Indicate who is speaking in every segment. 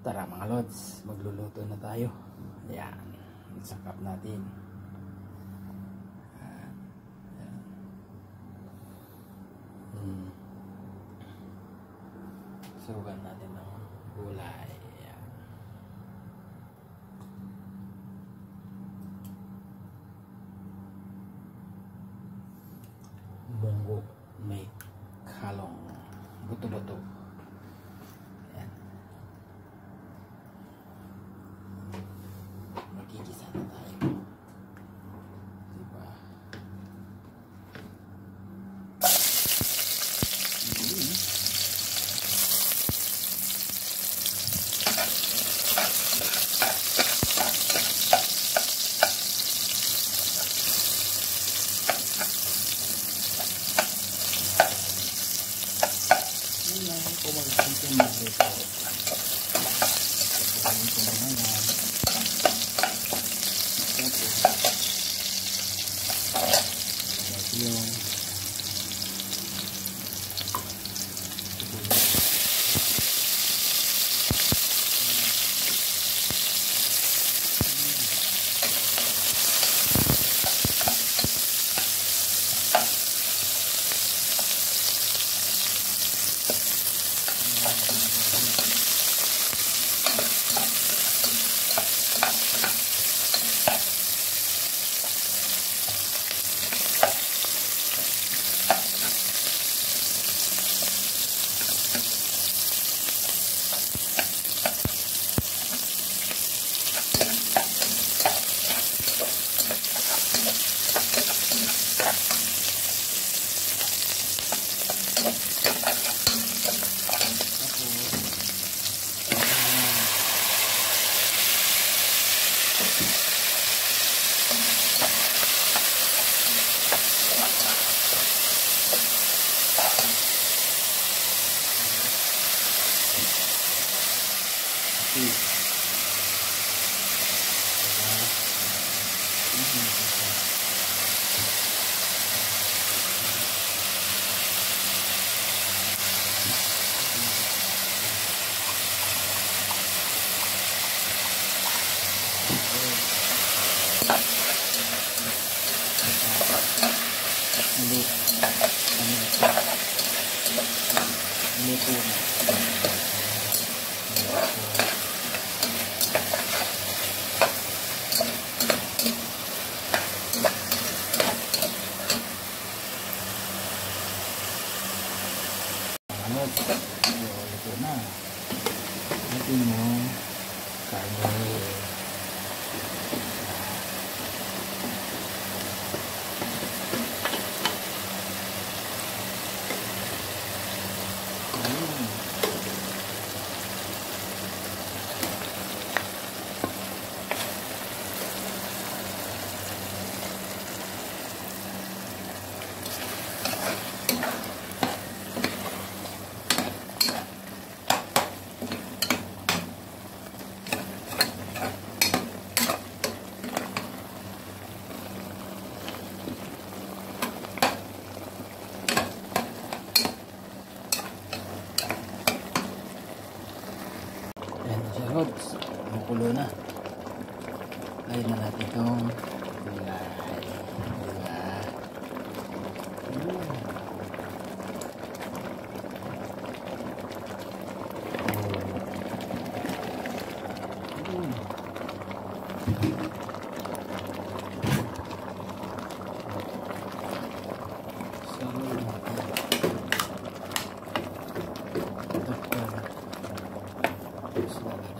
Speaker 1: Tara mga lods, magluluto na tayo. Ayan, isakap natin. Ayan. Hmm. Sugan natin ng gulay. Ayan. Munggo ดูอันนี้อันนี้ปูน chứ nó cải nó Rods. Kumukulo na. Lagyan na natin itong gulay. Diba? Mm. Oh.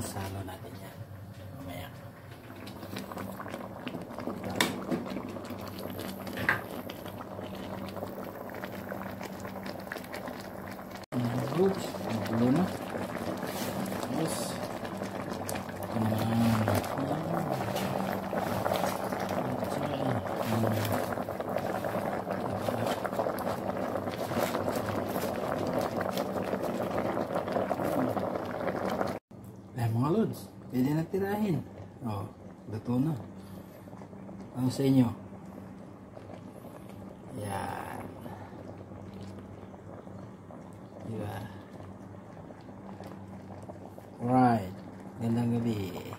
Speaker 1: Salo natin yan. Mamaya. Oops. Yes. Eh, mga lods, pwede na tirahin. Oh, luto na. Ano sa inyo? Yan. Diba? Alright. Gandang gabi.